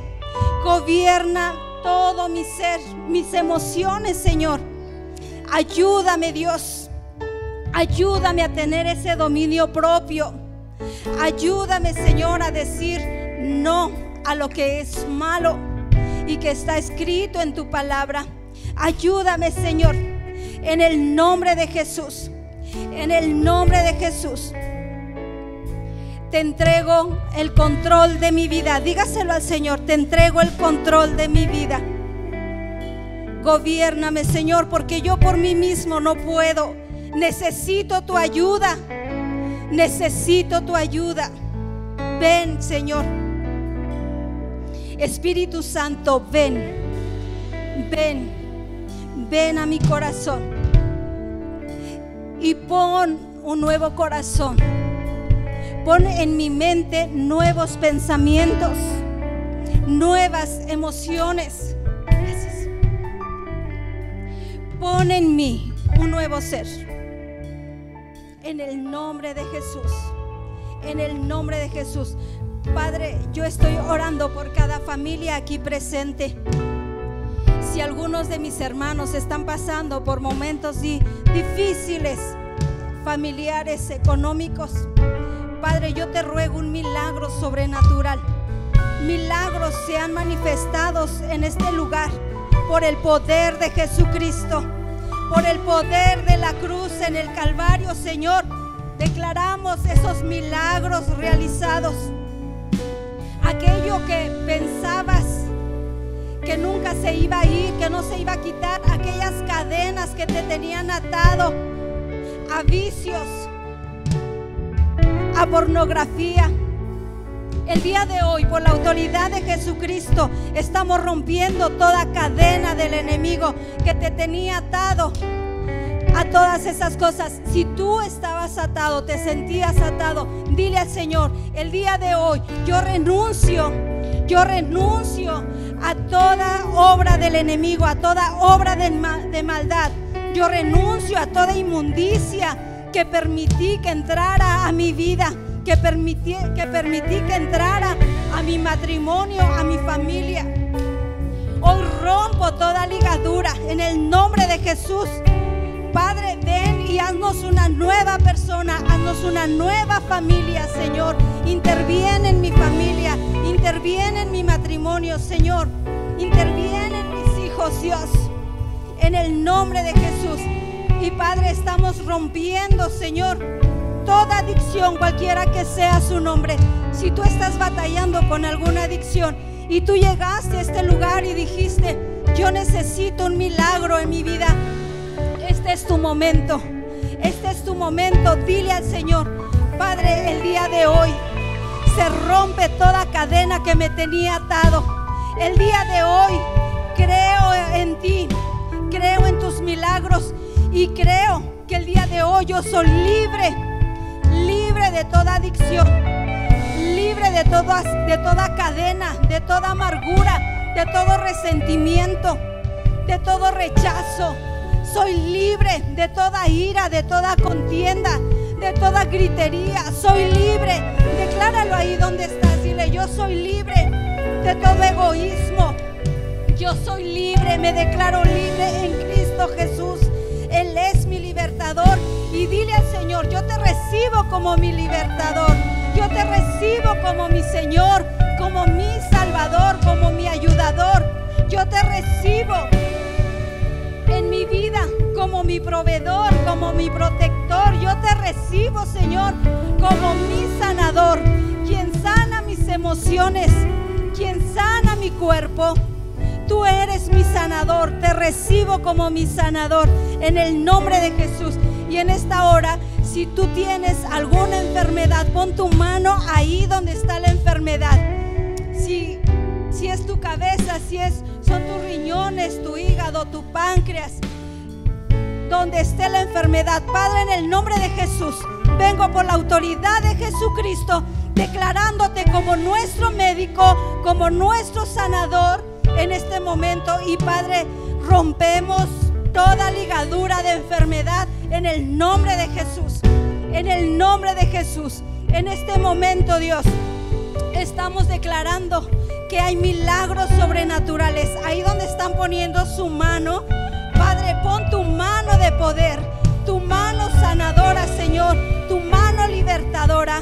Gobierna todo mi ser, mis emociones, Señor. Ayúdame, Dios. Ayúdame a tener ese dominio propio. Ayúdame, Señor, a decir no a lo que es malo y que está escrito en tu palabra. Ayúdame, Señor, en el nombre de Jesús. En el nombre de Jesús. Te entrego el control de mi vida. Dígaselo al Señor. Te entrego el control de mi vida. Gobiername, Señor, porque yo por mí mismo no puedo. Necesito tu ayuda. Necesito tu ayuda. Ven, Señor. Espíritu Santo, ven. Ven. Ven a mi corazón. Y pon un nuevo corazón. Pon en mi mente nuevos pensamientos, nuevas emociones. Gracias. Pon en mí un nuevo ser. En el nombre de Jesús. En el nombre de Jesús. Padre, yo estoy orando por cada familia aquí presente. Si algunos de mis hermanos están pasando por momentos di- difíciles, familiares, económicos, Padre, yo te ruego un milagro sobrenatural. Milagros sean manifestados en este lugar por el poder de Jesucristo, por el poder de la cruz en el Calvario, Señor. Declaramos esos milagros realizados. Aquello que pensabas que nunca se iba a ir, que no se iba a quitar, aquellas cadenas que te tenían atado a vicios, a pornografía. El día de hoy, por la autoridad de Jesucristo, estamos rompiendo toda cadena del enemigo que te tenía atado a todas esas cosas. Si tú estabas atado, te sentías atado, dile al Señor, el día de hoy yo renuncio, yo renuncio a toda obra del enemigo, a toda obra de, de maldad. Yo renuncio a toda inmundicia que permití que entrara a mi vida, que permití que, permití que entrara a mi matrimonio, a mi familia. Hoy rompo toda ligadura en el nombre de Jesús. Padre, ven y haznos una nueva persona, haznos una nueva familia, Señor. Interviene en mi familia, interviene en mi matrimonio, Señor. Interviene en mis hijos, Dios. En el nombre de Jesús. Y Padre, estamos rompiendo, Señor, toda adicción, cualquiera que sea su nombre. Si tú estás batallando con alguna adicción y tú llegaste a este lugar y dijiste, yo necesito un milagro en mi vida, este es tu momento. Este es tu momento. Dile al Señor, Padre, el día de hoy se rompe toda cadena que me tenía atado. El día de hoy creo en ti, creo en tus milagros y creo que el día de hoy yo soy libre, libre de toda adicción, libre de de toda cadena, de toda amargura, de todo resentimiento, de todo rechazo. Soy libre de toda ira, de toda contienda, de toda gritería. Soy libre. Decláralo ahí donde estás. Dile, yo soy libre de todo egoísmo. Yo soy libre, me declaro libre en Cristo Jesús. Él es mi libertador. Y dile al Señor, yo te recibo como mi libertador. Yo te recibo como mi Señor, como mi Salvador, como mi ayudador. Yo te recibo en mi vida como mi proveedor, como mi protector. Yo te recibo, Señor, como mi sanador, quien sana mis emociones, quien sana mi cuerpo. Tú eres mi sanador, te recibo como mi sanador en el nombre de Jesús. Y en esta hora, si tú tienes alguna enfermedad, pon tu mano ahí donde está la enfermedad. Si, si es tu cabeza, si es, son tus riñones, tu hígado, tu páncreas, donde esté la enfermedad. Padre, en el nombre de Jesús, vengo por la autoridad de Jesucristo, declarándote como nuestro médico, como nuestro sanador en este momento. Y Padre, rompemos toda ligadura de enfermedad en el nombre de Jesús. En el nombre de Jesús. En este momento, Dios, estamos declarando que hay milagros sobrenaturales. Ahí donde están poniendo su mano, Padre, pon tu mano de poder, tu mano sanadora, Señor, tu mano libertadora.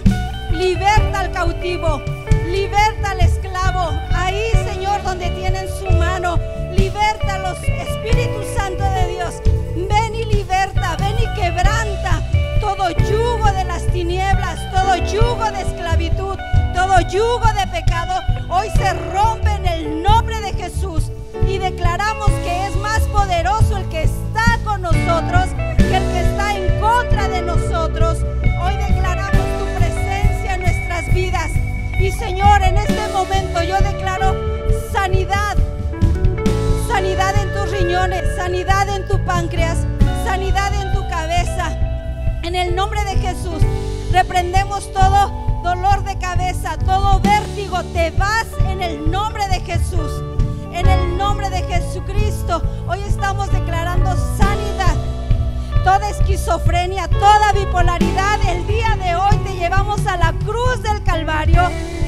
Liberta al cautivo, liberta al esclavo. Ahí, Señor, donde tienen su mano, liberta los Espíritu Santo de Dios. Ven y liberta, ven y quebranta todo yugo de las tinieblas, todo yugo de esclavitud, todo yugo de pecado. Hoy se rompe en el nombre de Jesús y declaramos que es más poderoso el que está con nosotros que el que está en contra de nosotros. Hoy declaramos tu presencia en nuestras vidas. Y Señor, en este momento yo declaro sanidad, sanidad en tus riñones, sanidad en tu páncreas, sanidad en tu cabeza. En el nombre de Jesús, reprendemos todo dolor de cabeza, todo vértigo. Te vas en el nombre de Jesús. En el nombre de Jesucristo, hoy estamos declarando sanidad. Toda esquizofrenia, toda bipolaridad, el día de hoy te llevamos a la cruz del Calvario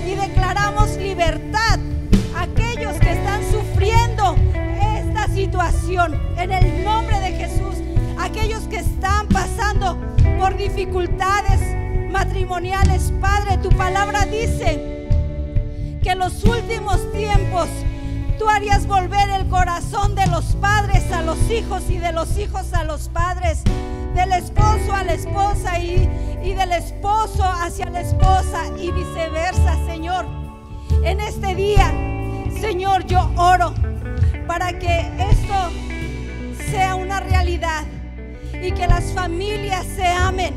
y declaramos libertad situación en el nombre de Jesús. Aquellos que están pasando por dificultades matrimoniales, Padre, tu palabra dice que en los últimos tiempos tú harías volver el corazón de los padres a los hijos y de los hijos a los padres, del esposo a la esposa y, y del esposo hacia la esposa y viceversa, Señor. En este día, Señor, yo oro para que esto sea una realidad y que las familias se amen,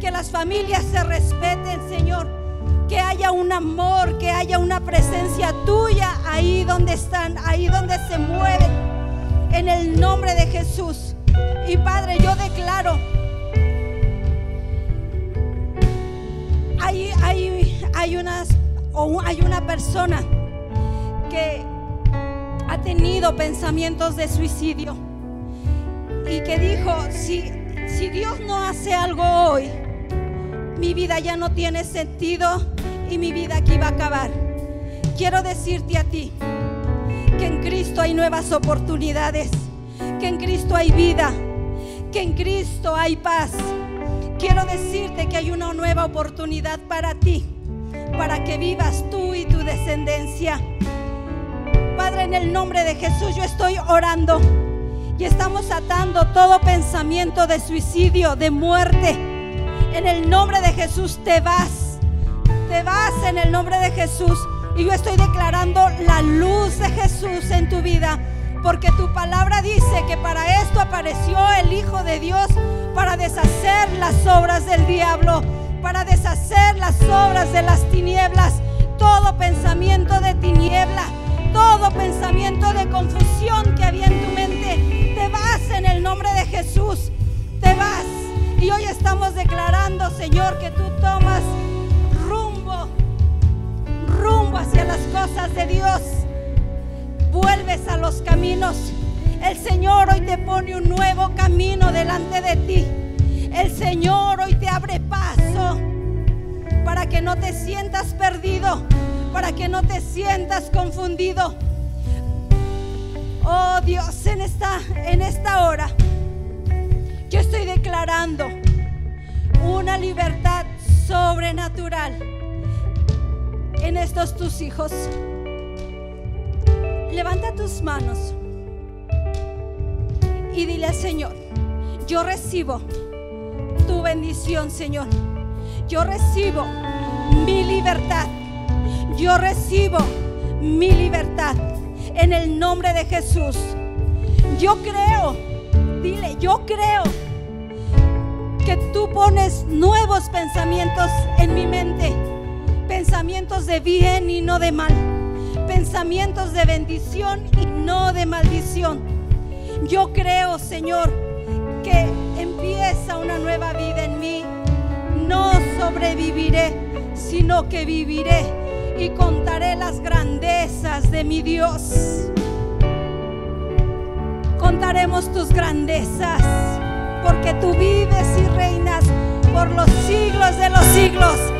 que las familias se respeten, Señor. Que haya un amor, que haya una presencia tuya ahí donde están, ahí donde se mueven. En el nombre de Jesús. Y Padre, yo declaro, hay, hay, hay, unas, hay una persona que ha tenido pensamientos de suicidio y que dijo, si, si Dios no hace algo hoy, mi vida ya no tiene sentido y mi vida aquí va a acabar. Quiero decirte a ti que en Cristo hay nuevas oportunidades, que en Cristo hay vida, que en Cristo hay paz. Quiero decirte que hay una nueva oportunidad para ti, para que vivas tú y tu descendencia. En el nombre de Jesús yo estoy orando y estamos atando todo pensamiento de suicidio, de muerte. En el nombre de Jesús te vas, te vas en el nombre de Jesús. Y yo estoy declarando la luz de Jesús en tu vida. Porque tu palabra dice que para esto apareció el Hijo de Dios, para deshacer las obras del diablo, para deshacer las obras de las tinieblas, todo pensamiento de tiniebla, todo pensamiento de confusión que había en tu mente. Te vas en el nombre de Jesús, te vas. Y hoy estamos declarando, Señor, que tú tomas rumbo, rumbo hacia las cosas de Dios. Vuelves a los caminos. El Señor hoy te pone un nuevo camino delante de ti. El Señor hoy te abre paso para que no te sientas perdido, para que no te sientas confundido. Oh Dios, en esta, en esta hora yo estoy declarando una libertad sobrenatural en estos tus hijos. Levanta tus manos y dile al Señor, yo recibo tu bendición, Señor. Yo recibo mi libertad. Yo recibo mi libertad en el nombre de Jesús. Yo creo, dile, yo creo que tú pones nuevos pensamientos en mi mente. Pensamientos de bien y no de mal. Pensamientos de bendición y no de maldición. Yo creo, Señor, que empieza una nueva vida en mí. No sobreviviré, sino que viviré y contaré las grandezas de mi Dios. Contaremos tus grandezas, porque tú vives y reinas por los siglos de los siglos.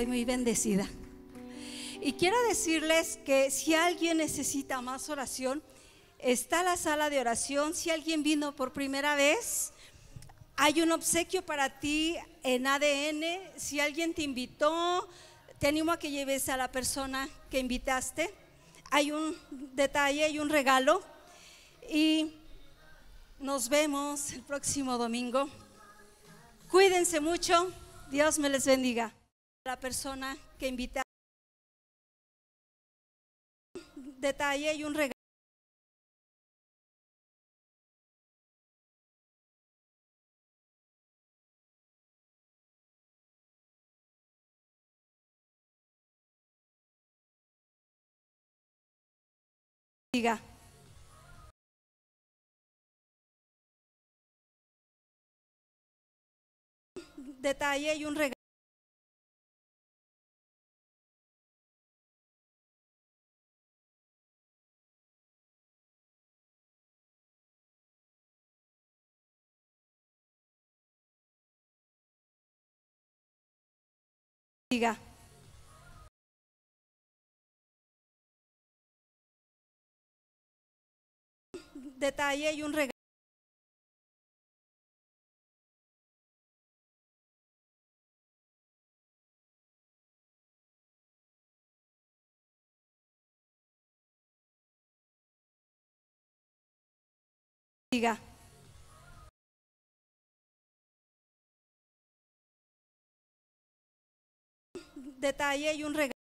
Soy muy bendecida. Y quiero decirles que si alguien necesita más oración, está la sala de oración. Si alguien vino por primera vez, Hay un obsequio para ti en ADN. Si alguien te invitó, te animo a que lleves a la persona que invitaste. Hay un detalle y un regalo. Y nos vemos el próximo domingo. Cuídense mucho. Dios me les bendiga. La persona que invita. Detalle y un regalo. Diga. Detalle y un regalo. Diga. Detalle y un regalo. Diga. Detalle y un regalo.